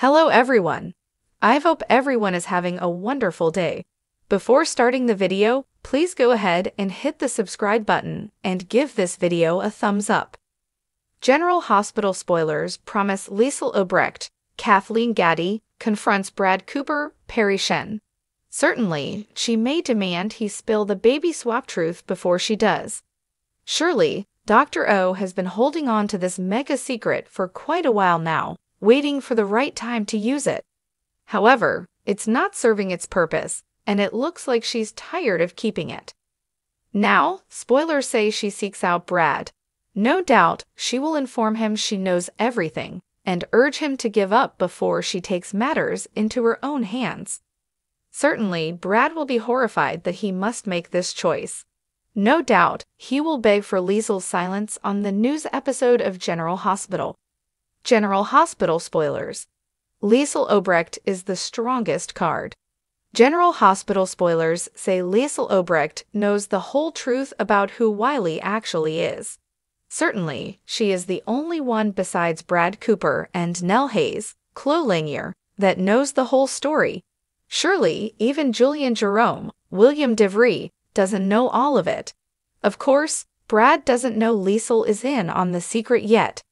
Hello everyone. I hope everyone is having a wonderful day. Before starting the video, please go ahead and hit the subscribe button and give this video a thumbs up. General Hospital spoilers promise Liesl Obrecht, Kathleen Gati confronts Brad Cooper, Parry Shen. Certainly, she may demand he spill the baby swap truth before she does. Surely, Dr. O has been holding on to this mega secret for quite a while now, waiting for the right time to use it. However, it's not serving its purpose, and it looks like she's tired of keeping it. Now, spoilers say she seeks out Brad. No doubt, she will inform him she knows everything and urge him to give up before she takes matters into her own hands. Certainly, Brad will be horrified that he must make this choice. No doubt, he will beg for Liesl's silence on the news episode of General Hospital. General Hospital spoilers. Liesl Obrecht is the strongest card. General Hospital spoilers say Liesl Obrecht knows the whole truth about who Wiley actually is. Certainly, she is the only one besides Brad Cooper and Nelle Hayes, Chloe Lanier, that knows the whole story. Surely, even Julian Jerome, William DeVry, doesn't know all of it. Of course, Brad doesn't know Liesl is in on the secret yet,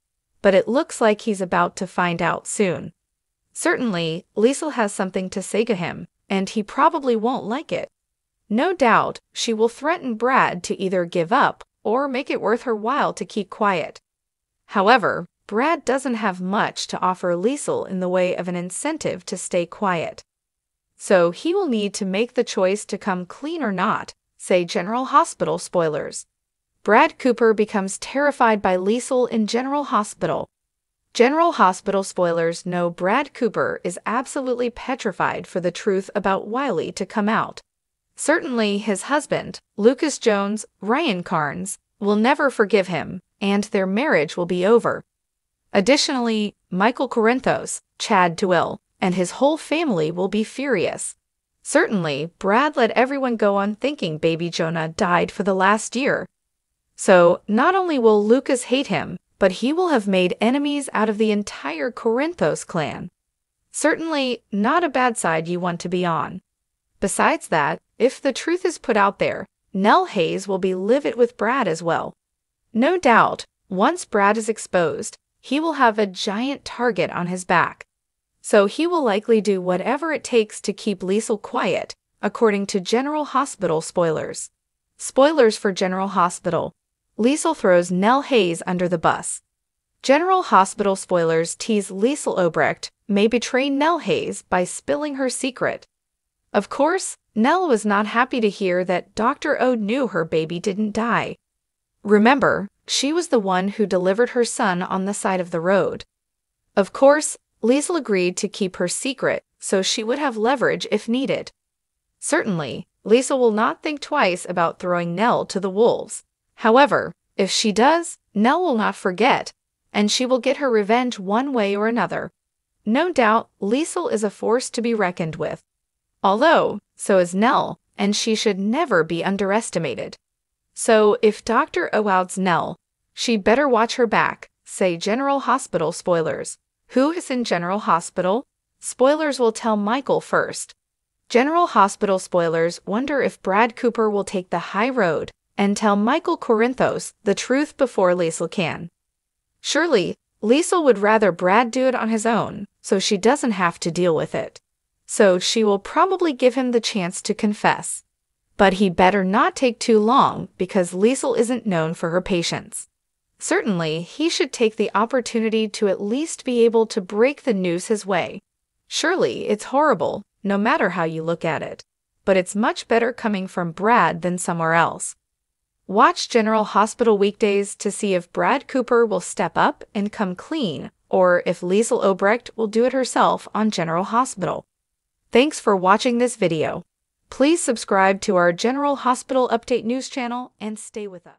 but it looks like he's about to find out soon. Certainly, Liesl has something to say to him, and he probably won't like it. No doubt, she will threaten Brad to either give up or make it worth her while to keep quiet. However, Brad doesn't have much to offer Liesl in the way of an incentive to stay quiet. So he will need to make the choice to come clean or not, say General Hospital spoilers. Brad Cooper becomes terrified by Liesl in General Hospital. General Hospital spoilers know Brad Cooper is absolutely petrified for the truth about Wiley to come out. Certainly, his husband, Lucas Jones, Ryan Carnes, will never forgive him, and their marriage will be over. Additionally, Michael Corinthos, Chad Duell, and his whole family will be furious. Certainly, Brad let everyone go on thinking baby Jonah died for the last year. So, not only will Lucas hate him, but he will have made enemies out of the entire Corinthos clan. Certainly, not a bad side you want to be on. Besides that, if the truth is put out there, Nelle Hayes will be livid with Brad as well. No doubt, once Brad is exposed, he will have a giant target on his back so he will likely do whatever it takes to keep Liesl quiet, according to General Hospital spoilers. Spoilers for General Hospital. Liesl throws Nelle Hayes under the bus. General Hospital spoilers tease Liesl Obrecht may betray Nelle Hayes by spilling her secret. Of course, Nelle was not happy to hear that Dr. O knew her baby didn't die. Remember, she was the one who delivered her son on the side of the road. Of course, Liesl agreed to keep her secret so she would have leverage if needed. Certainly, Liesl will not think twice about throwing Nell to the wolves. However, if she does, Nelle will not forget, and she will get her revenge one way or another. No doubt, Liesl is a force to be reckoned with. Although, so is Nelle, and she should never be underestimated. So, if Dr. O Nelle, she better watch her back, say General Hospital spoilers. Who is in General Hospital? Spoilers will tell Michael first. General Hospital spoilers wonder if Brad Cooper will take the high road and tell Michael Corinthos the truth before Liesl can. Surely, Liesl would rather Brad do it on his own, so she doesn't have to deal with it. So she will probably give him the chance to confess. But he better not take too long because Liesl isn't known for her patience. Certainly, he should take the opportunity to at least be able to break the news his way. Surely, it's horrible, no matter how you look at it. But it's much better coming from Brad than somewhere else. Watch General Hospital weekdays to see if Brad Cooper will step up and come clean, or if Liesl Obrecht will do it herself on General Hospital. Thanks for watching this video. Please subscribe to our General Hospital Update news channel and stay with us.